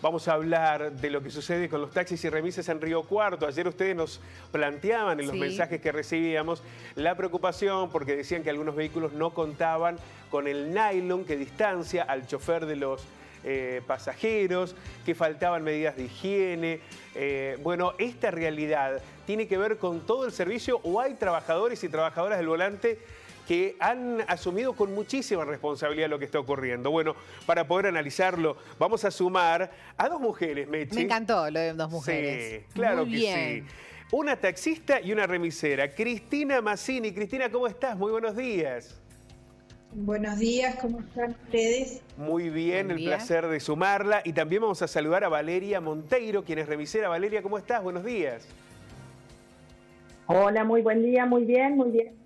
Vamos a hablar de lo que sucede con los taxis y remises en Río Cuarto. Ayer ustedes nos planteaban en los mensajes que recibíamos la preocupación porque decían que algunos vehículos no contaban con el nylon que distancia al chofer de los eh, pasajeros, que faltaban medidas de higiene. Eh, bueno, esta realidad tiene que ver con todo el servicio o hay trabajadores y trabajadoras del volante que han asumido con muchísima responsabilidad lo que está ocurriendo. Bueno, para poder analizarlo, vamos a sumar a dos mujeres, Mechi. Me encantó lo de dos mujeres. Sí, claro que sí. Una taxista y una remisera. Cristina Massini. Cristina, ¿cómo estás? Muy buenos días. Buenos días, ¿cómo están ustedes? Muy bien, el placer de sumarla. Y también vamos a saludar a Valeria Monteiro, quien es remisera. Valeria, ¿cómo estás? Buenos días. Hola, muy buen día, muy bien, muy bien.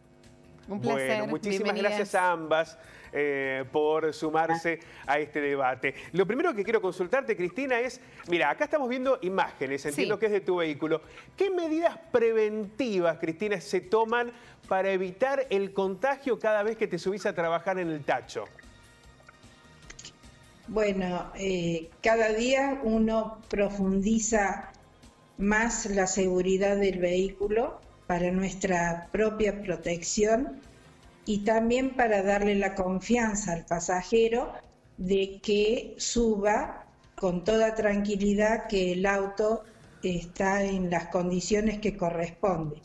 Un placer. Bueno, muchísimas gracias a ambas eh, por sumarse a este debate. Lo primero que quiero consultarte, Cristina, es, mira, acá estamos viendo imágenes, entiendo que es de tu vehículo. ¿Qué medidas preventivas, Cristina, se toman para evitar el contagio cada vez que te subís a trabajar en el tacho? Bueno, eh, cada día uno profundiza más la seguridad del vehículo para nuestra propia protección y también para darle la confianza al pasajero de que suba con toda tranquilidad que el auto está en las condiciones que corresponde.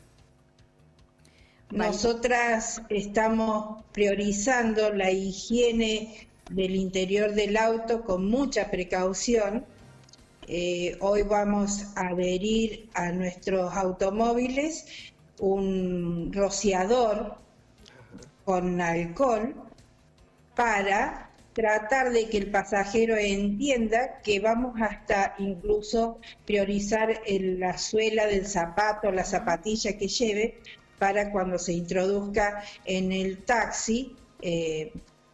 Nosotras estamos priorizando la higiene del interior del auto con mucha precaución. Eh, hoy vamos a adherir a nuestros automóviles un rociador con alcohol para tratar de que el pasajero entienda que vamos hasta incluso priorizar la suela del zapato, la zapatilla que lleve para cuando se introduzca en el taxi, eh,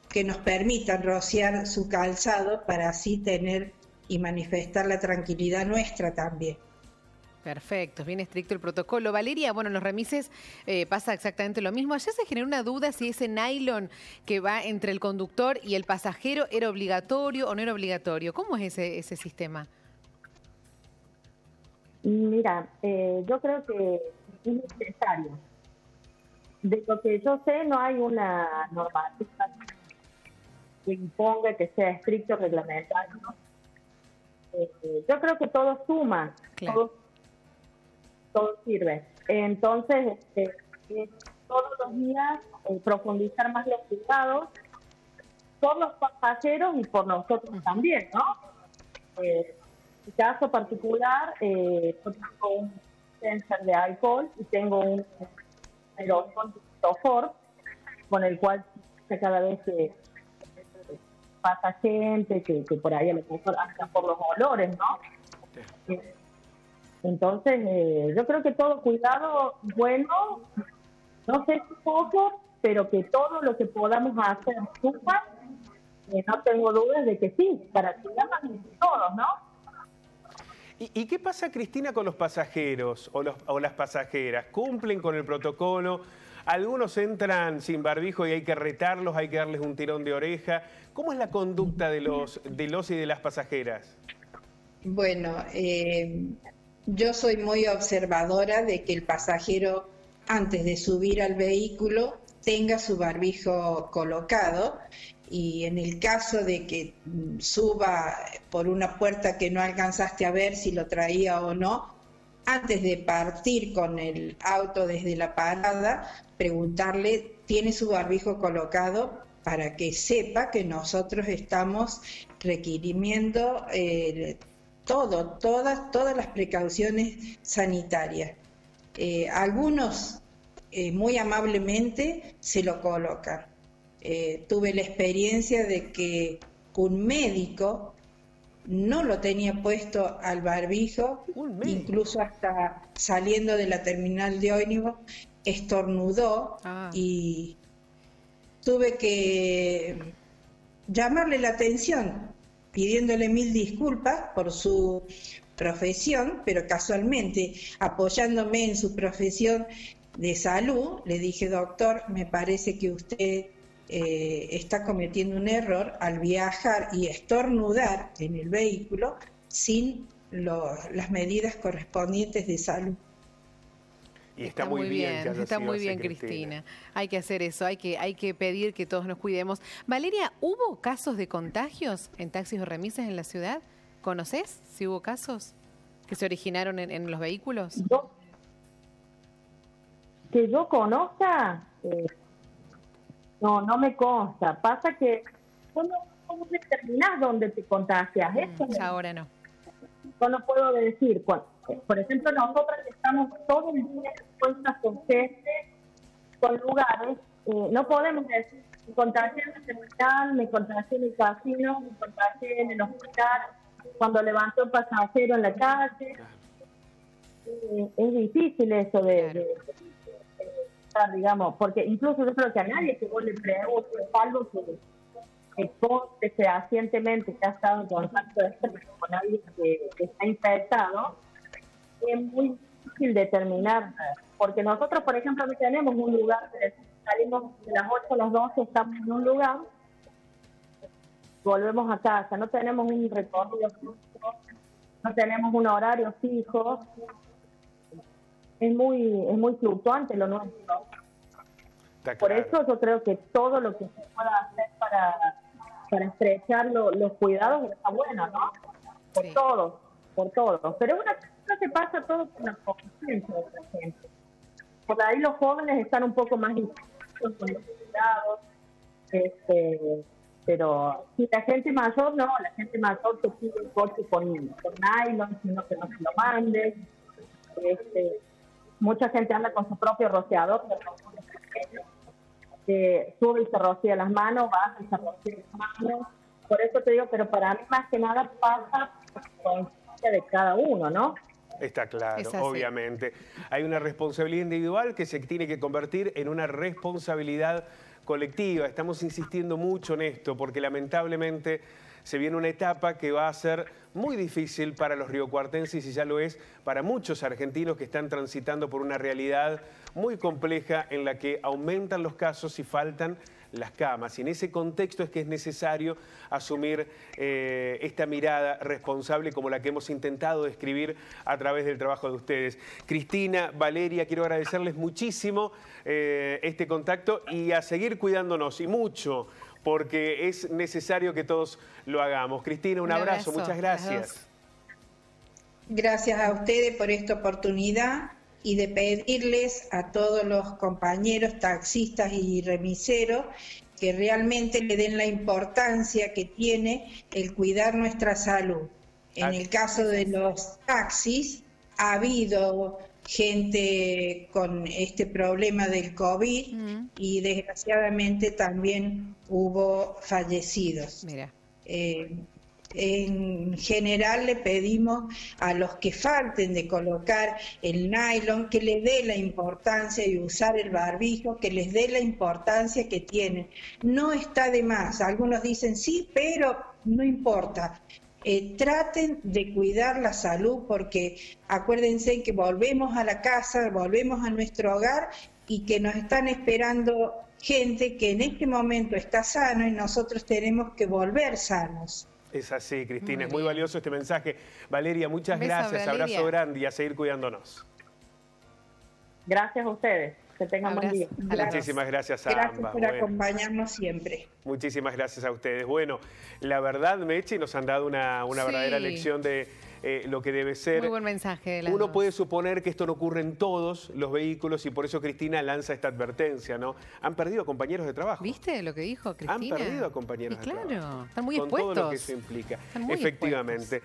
que nos permitan rociar su calzado para así tener y manifestar la tranquilidad nuestra también. Perfecto, es bien estricto el protocolo. Valeria, bueno, en los remises eh, pasa exactamente lo mismo. Allá se generó una duda si ese nylon que va entre el conductor y el pasajero era obligatorio o no era obligatorio. ¿Cómo es ese, ese sistema? Mira, eh, yo creo que es necesario. De lo que yo sé, no hay una normativa que imponga que sea estricto, reglamentario. Eh, yo creo que todo suma, claro todo sirve. Entonces, este, eh, todos los días eh, profundizar más los cuidados por los pasajeros y por nosotros también, ¿no? Eh, en mi caso particular, eh, yo tengo un sensor de alcohol y tengo un aerosol con el cual cada vez que pasa gente, que, por ahí a lo mejor hasta por los olores, ¿no? Entonces, eh, yo creo que todo cuidado bueno, no sé si poco, pero que todo lo que podamos hacer suma, eh, no tengo dudas de que sí, para cuidarnos todos, ¿no? ¿Y, qué pasa, Cristina, con los pasajeros o, los, o las pasajeras? ¿Cumplen con el protocolo? Algunos entran sin barbijo y hay que retarlos, hay que darles un tirón de oreja. ¿Cómo es la conducta de los, de los y de las pasajeras? Bueno, eh, yo soy muy observadora de que el pasajero antes de subir al vehículo tenga su barbijo colocado y en el caso de que mm, suba por una puerta que no alcanzaste a ver si lo traía o no, antes de partir con el auto desde la parada, preguntarle, ¿tiene su barbijo colocado? para que sepa que nosotros estamos requiriendo eh, todo, todas, todas las precauciones sanitarias. Eh, algunos eh, muy amablemente se lo colocan. Tuve la experiencia de que un médico no lo tenía puesto al barbijo, incluso hasta saliendo de la terminal de ómnibus, estornudó ah. y tuve que llamarle la atención pidiéndole mil disculpas por su profesión, pero casualmente apoyándome en su profesión de salud, le dije, doctor, me parece que usted eh, está cometiendo un error al viajar y estornudar en el vehículo sin las medidas correspondientes de salud. Y está, muy bien, está muy bien Cristina. Hay que hacer eso, hay que, hay que pedir que todos nos cuidemos. Valeria, ¿hubo casos de contagios en taxis o remises en la ciudad? ¿Conoces si hubo casos que se originaron en, los vehículos? que yo conozca, eh, no, no me consta. Pasa que ¿cómo, cómo determinás dónde te contagias? Mm, ahora no. Yo no puedo decir, por ejemplo, nosotros estamos todos el día expuestas con gente, con lugares, eh, no podemos decir, me contagié en el terminal, me contagié en el casino, me contagié en el hospital, cuando levantó un pasajero en la calle. Eh, es difícil eso de, digamos, porque incluso yo creo que a nadie que vos le preguntes algo que, que conste fehacientemente que ha estado en contacto con alguien que, está infectado, es muy difícil determinar, porque nosotros, por ejemplo, no tenemos un lugar, salimos de las 8 a las 12, estamos en un lugar, volvemos a casa, no tenemos un recorrido no tenemos un horario fijo, es muy es muy fluctuante lo nuestro. Por eso yo creo que todo lo que se pueda hacer para, para estrechar los cuidados está bueno, ¿no? Por todos, por todos. Pero es una cosa que pasa todo con la conciencia de la gente. Por ahí los jóvenes están un poco más con los cuidados, este, pero si la gente mayor no, la gente mayor te pide el coche con, con nylon, sino que no se lo mande. Este, mucha gente anda con su propio rociador, que sube y se rocía las manos, baja y se rocía las manos. Por eso te digo, pero para mí más que nada pasa con de cada uno, ¿no? Está claro, obviamente. Hay una responsabilidad individual que se tiene que convertir en una responsabilidad colectiva. Estamos insistiendo mucho en esto porque lamentablemente se viene una etapa que va a ser muy difícil para los riocuartenses y ya lo es para muchos argentinos que están transitando por una realidad muy compleja en la que aumentan los casos y faltan las camas. Y en ese contexto es que es necesario asumir eh, esta mirada responsable como la que hemos intentado describir a través del trabajo de ustedes. Cristina, Valeria, quiero agradecerles muchísimo eh, este contacto y a seguir cuidándonos y mucho porque es necesario que todos lo hagamos. Cristina, un, abrazo, muchas gracias. Gracias a ustedes por esta oportunidad y de pedirles a todos los compañeros taxistas y remiseros que realmente le den la importancia que tiene el cuidar nuestra salud. En el caso de los taxis, ha habido gente con este problema del COVID y desgraciadamente también hubo fallecidos. Mira. Eh, en general le pedimos a los que falten de colocar el nylon que le dé la importancia de usar el barbijo, que les dé la importancia que tienen. No está de más. Algunos dicen sí, pero no importa. Eh, traten de cuidar la salud porque acuérdense que volvemos a la casa, volvemos a nuestro hogar y que nos están esperando gente que en este momento está sano y nosotros tenemos que volver sanos. Es así, Cristina, es muy valioso este mensaje. Valeria, muchas gracias, abrazo grande y a seguir cuidándonos. Gracias a ustedes. Que tengan buen día. Muchísimas gracias a gracias por acompañarnos siempre. Muchísimas gracias a ustedes. Bueno, la verdad, Mechi, nos han dado una, verdadera lección de eh, lo que debe ser. Muy buen mensaje. Uno puede suponer que esto no ocurre en todos los vehículos y por eso Cristina lanza esta advertencia, ¿no? Han perdido compañeros de trabajo. ¿Viste lo que dijo Cristina? Han perdido a compañeros de trabajo. Claro, están muy expuestos. Con todo lo que eso implica. Efectivamente.